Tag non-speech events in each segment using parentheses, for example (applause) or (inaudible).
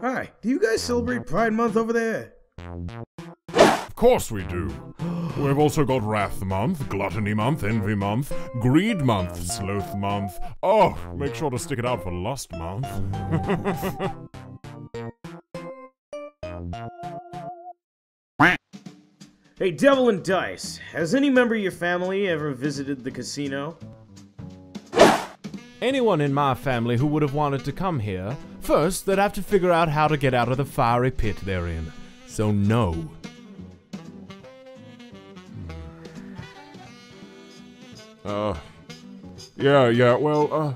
Hi, do you guys celebrate Pride Month over there? Of course we do. (gasps) We've also got Wrath Month, Gluttony Month, Envy Month, Greed Month, Sloth Month. Oh, make sure to stick it out for Lust Month. (laughs) Hey, Devil and Dice, has any member of your family ever visited the casino? Anyone in my family who would have wanted to come here, first they'd have to figure out how to get out of the fiery pit they're in. So, no. Uh, yeah, yeah, well, uh,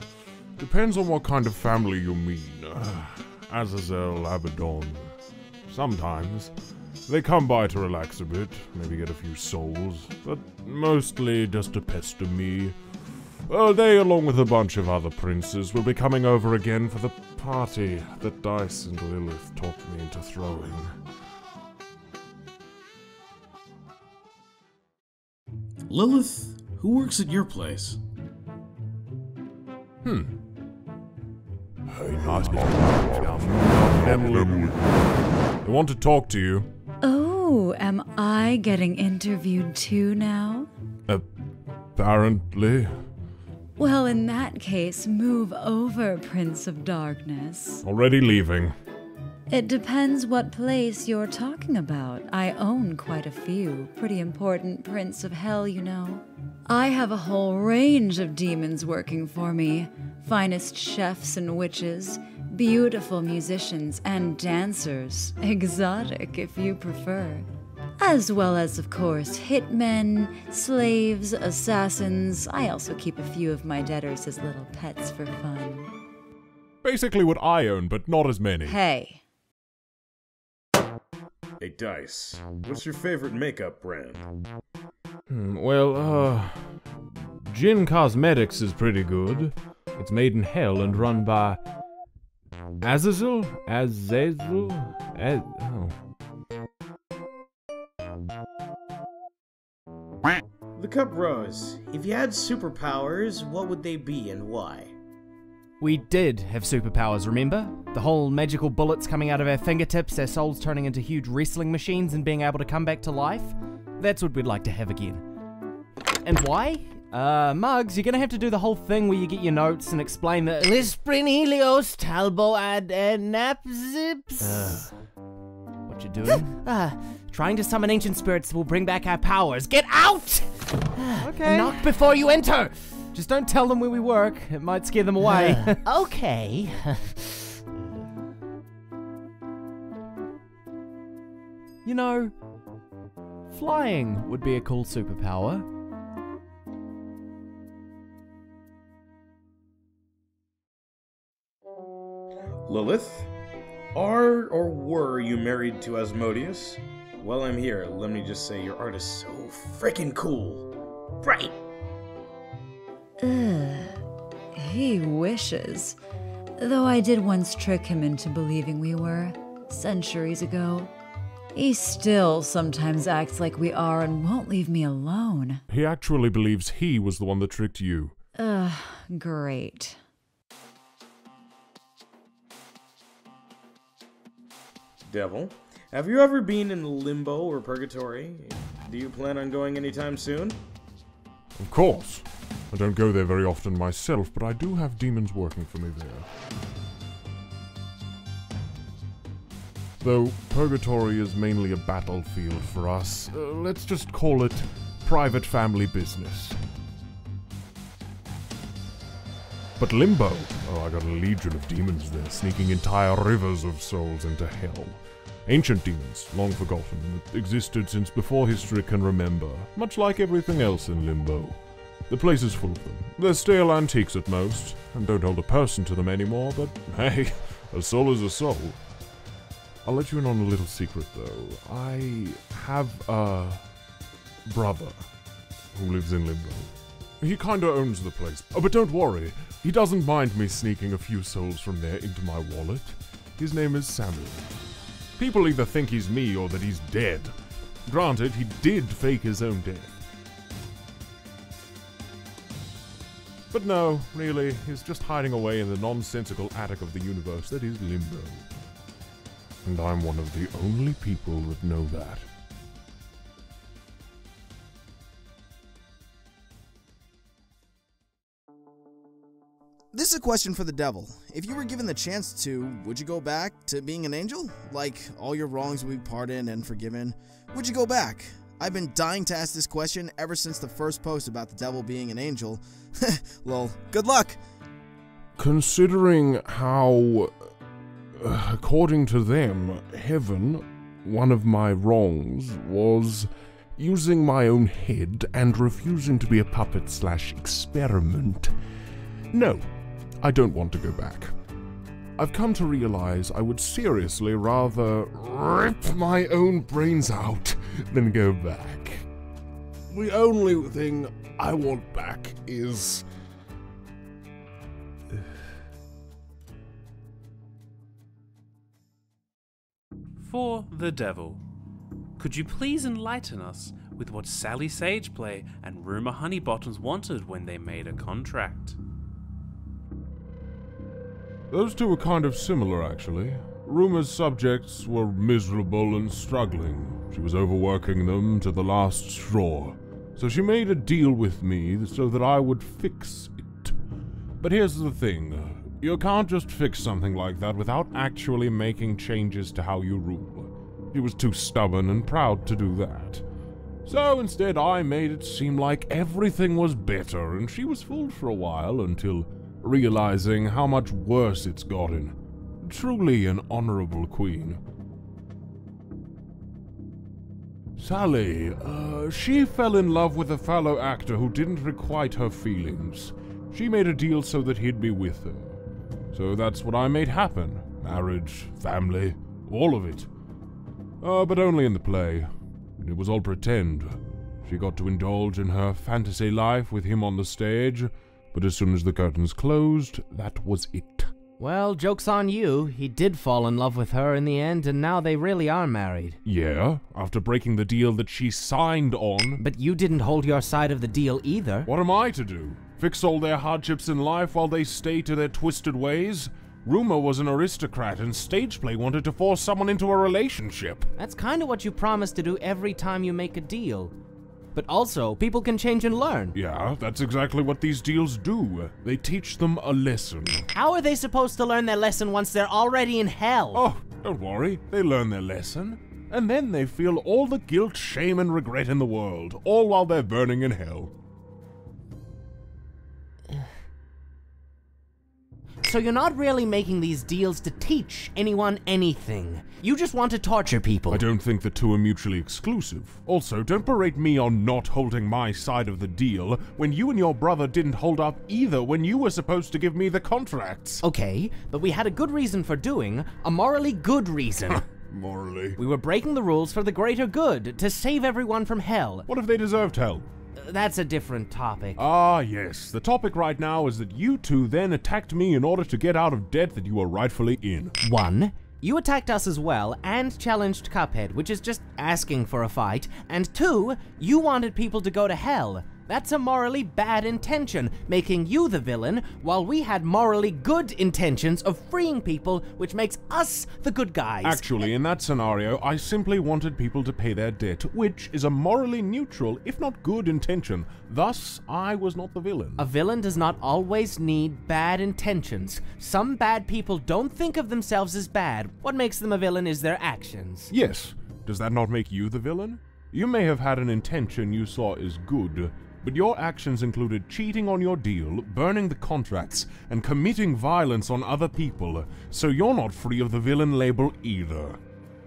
depends on what kind of family you mean. Uh, Azazel, Abaddon. Sometimes. They come by to relax a bit, maybe get a few souls, but mostly just to pester me. Uh, they, along with a bunch of other princes, will be coming over again for the party that Dice and Lilith talked me into throwing. Lilith, who works at your place? Hmm. Hey, nice Emily. They want to talk to you. Oh, am I getting interviewed too now? Apparently. Well, in that case, move over, Prince of Darkness. Already leaving. It depends what place you're talking about. I own quite a few. Pretty important Prince of Hell, you know. I have a whole range of demons working for me finest chefs and witches, beautiful musicians and dancers, exotic if you prefer. As well as, of course, hitmen, slaves, assassins. I also keep a few of my debtors as little pets for fun. Basically what I own, but not as many. Hey, Hey, Dice, what's your favorite makeup brand? Hmm, well, uh. Jin Cosmetics is pretty good. It's made in hell and run by. Azazel? Azazel? Az- oh. The Cup Bros. If you had superpowers, what would they be and why? We did have superpowers, remember? The whole magical bullets coming out of our fingertips, our souls turning into huge wrestling machines and being able to come back to life? That's what we'd like to have again. And why? Uh, Mugs, you're gonna have to do the whole thing where you get your notes and explain the. Lisprin Helios Talbo ad and Napzips. What you doing? (laughs) Ah, trying to summon ancient spirits will bring back our powers. Get out! Okay. Knock before you enter. Just don't tell them where we work. It might scare them away. (laughs) Okay. you know, flying would be a cool superpower. Lilith? Are or were you married to Asmodeus? While I'm here, let me just say your art is so freaking cool. Right! Ugh. He wishes. Though I did once trick him into believing we were, centuries ago. He still sometimes acts like we are and won't leave me alone. He actually believes he was the one that tricked you. Ugh, great. Devil, have you ever been in limbo or purgatory? Do you plan on going anytime soon? Of course. I don't go there very often myself, but I do have demons working for me there. Though Purgatory is mainly a battlefield for us, uh, let's just call it private family business. But Limbo, oh, I got a legion of demons there, sneaking entire rivers of souls into hell. Ancient demons, long forgotten, that existed since before history can remember, much like everything else in Limbo. The place is full of them. They're stale antiques at most, and don't hold a person to them anymore, but (laughs) hey, a soul is a soul. I'll let you in on a little secret, though. I have a brother who lives in Limbo. He kinda owns the place. Oh, but don't worry, he doesn't mind me sneaking a few souls from there into my wallet. His name is Samael. People either think he's me or that he's dead. Granted, he did fake his own death. But no, really, he's just hiding away in the nonsensical attic of the universe that is Limbo. And I'm one of the only people that know that. This is a question for the devil. If you were given the chance to, would you go back to being an angel? Like, all your wrongs will be pardoned and forgiven? Would you go back? I've been dying to ask this question ever since the first post about the devil being an angel. (laughs) Lol. Good luck! Considering how, uh, according to them, heaven, one of my wrongs, was using my own head and refusing to be a puppet slash experiment. No, I don't want to go back. I've come to realize I would seriously rather rip my own brains out than go back. The only thing I want back is. For the devil. Could you please enlighten us with what Sally Stageplay and Rumor Honeybottoms wanted when they made a contract? Those two were kind of similar, actually. Rumor's subjects were miserable and struggling. She was overworking them to the last straw. So she made a deal with me so that I would fix it. But here's the thing you can't just fix something like that without actually making changes to how you rule. She was too stubborn and proud to do that. So instead, I made it seem like everything was better, and she was fooled for a while until realizing how much worse it's gotten. Truly an honorable queen. Sally, uh, she fell in love with a fellow actor who didn't requite her feelings. She made a deal so that he'd be with her. So that's what I made happen. Marriage, family, all of it. Uh, but only in the play. It was all pretend. She got to indulge in her fantasy life with him on the stage, but as soon as the curtains closed, that was it. Well, joke's on you. He did fall in love with her in the end, and now they really are married. Yeah, after breaking the deal that she signed on. But you didn't hold your side of the deal either. What am I to do? Fix all their hardships in life while they stay to their twisted ways? Rumor was an aristocrat, and Stageplay wanted to force someone into a relationship. That's kind of what you promise to do every time you make a deal. But also, people can change and learn. Yeah, that's exactly what these deals do. They teach them a lesson. How are they supposed to learn their lesson once they're already in hell? Oh, don't worry. They learn their lesson. And then they feel all the guilt, shame, and regret in the world, all while they're burning in hell. So you're not really making these deals to teach anyone anything. You just want to torture people. I don't think the two are mutually exclusive. Also, don't berate me on not holding my side of the deal when you and your brother didn't hold up either when you were supposed to give me the contracts. Okay, but we had a good reason for doing, a morally good reason. (laughs) Morally. we were breaking the rules for the greater good, to save everyone from hell. What if they deserved hell? That's a different topic. Ah, yes. The topic right now is that you two then attacked me in order to get out of debt that you were rightfully in. One, you attacked us as well and challenged Cuphead, which is just asking for a fight. And two, you wanted people to go to hell. That's a morally bad intention, making you the villain, while we had morally good intentions of freeing people, which makes us the good guys. Actually, in that scenario, I simply wanted people to pay their debt, which is a morally neutral, if not good, intention. Thus, I was not the villain. A villain does not always need bad intentions. Some bad people don't think of themselves as bad. What makes them a villain is their actions. Yes. Does that not make you the villain? You may have had an intention you saw as good, but your actions included cheating on your deal, burning the contracts, and committing violence on other people, so you're not free of the villain label either.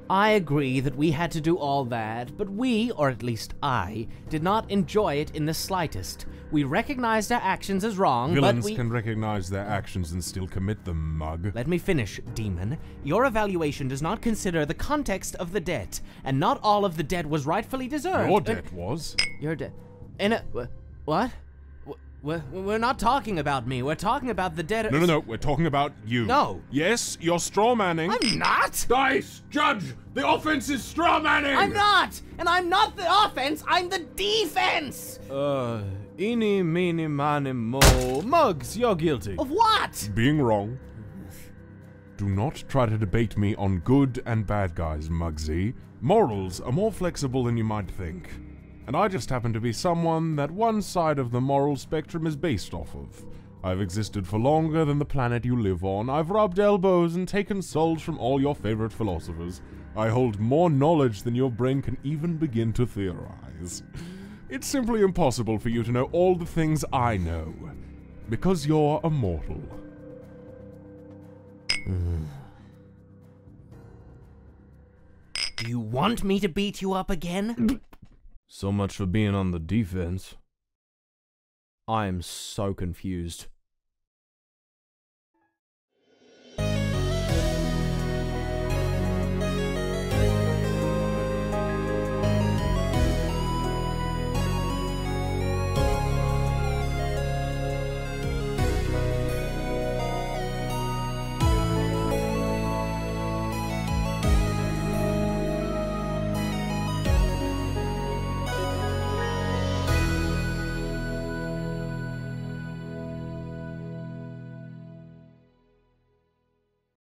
I agree that we had to do all that, but we, or at least I, did not enjoy it in the slightest. We recognized our actions as wrong, Villains but we. can recognize their actions and still commit them, mug. Let me finish, demon. Your evaluation does not consider the context of the debt, and not all of the debt was rightfully deserved. Your Uh, debt was. Your debt. And, uh, wh- what? We're, we're not talking about me. We're talking about the dead. No, no, no, we're talking about you. No. Yes, you're straw manning. I'm not. Dice! Judge! The offense is straw manning! I'm not. And I'm not the offense. I'm the defense. Uh, Eeny, meeny, miny, mo. Mugs, you're guilty. Of what? Being wrong. Do not try to debate me on good and bad guys, Mugsy. Morals are more flexible than you might think. And I just happen to be someone that one side of the moral spectrum is based off of. I've existed for longer than the planet you live on. I've rubbed elbows and taken souls from all your favorite philosophers. I hold more knowledge than your brain can even begin to theorize. It's simply impossible for you to know all the things I know. Because you're immortal. Do you want me to beat you up again? So much for being on the defense. I am so confused.